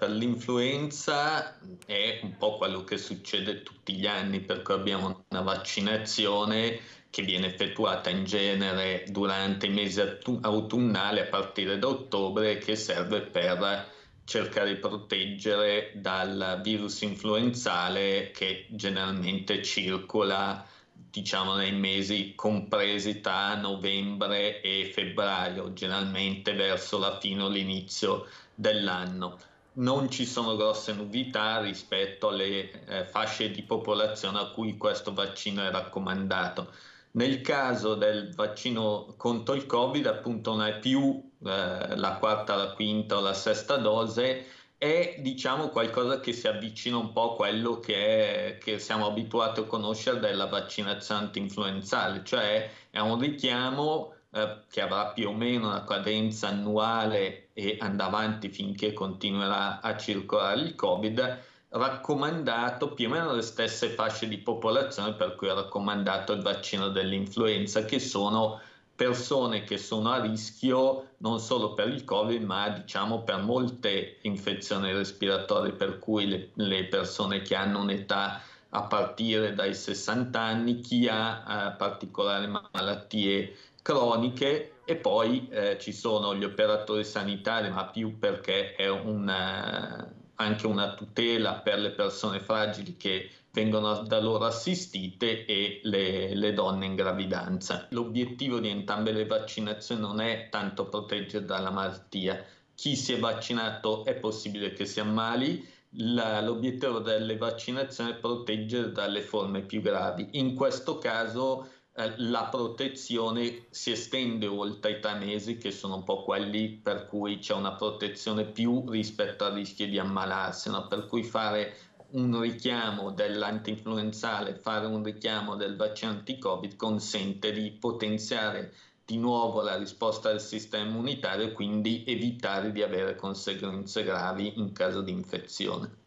L'influenza è un po' quello che succede tutti gli anni, per cui abbiamo una vaccinazione che viene effettuata in genere durante i mesi autunnali a partire da ottobre che serve per cercare di proteggere dal virus influenzale che generalmente circola diciamo nei mesi compresi tra novembre e febbraio, generalmente verso la fine o l'inizio dell'anno non ci sono grosse novità rispetto alle eh, fasce di popolazione a cui questo vaccino è raccomandato. Nel caso del vaccino contro il Covid, appunto, non è più eh, la quarta, la quinta o la sesta dose, è diciamo qualcosa che si avvicina un po' a quello che, è, che siamo abituati a conoscere della vaccinazione antinfluenzale, cioè è un richiamo eh, che avrà più o meno una cadenza annuale e andrà avanti finché continuerà a circolare il Covid, raccomandato più o meno le stesse fasce di popolazione per cui è raccomandato il vaccino dell'influenza, che sono persone che sono a rischio non solo per il Covid, ma diciamo per molte infezioni respiratorie, per cui le, le persone che hanno un'età a partire dai 60 anni, chi ha eh, particolari malattie croniche e poi eh, ci sono gli operatori sanitari, ma più perché è una, anche una tutela per le persone fragili che vengono da loro assistite e le, le, donne in gravidanza. L'obiettivo di entrambe le vaccinazioni non è tanto proteggere dalla malattia. Chi si è vaccinato è possibile che si ammali, la, l'obiettivo delle vaccinazioni è proteggere dalle forme più gravi. In questo caso eh, la protezione si estende oltre i tre mesi, che sono un po' quelli per cui c'è una protezione più rispetto al rischio di ammalarsi, no? per cui fare un richiamo dell'antinfluenzale, fare un richiamo del vaccino anti-Covid consente di potenziare di nuovo la risposta del sistema immunitario e quindi evitare di avere conseguenze gravi in caso di infezione.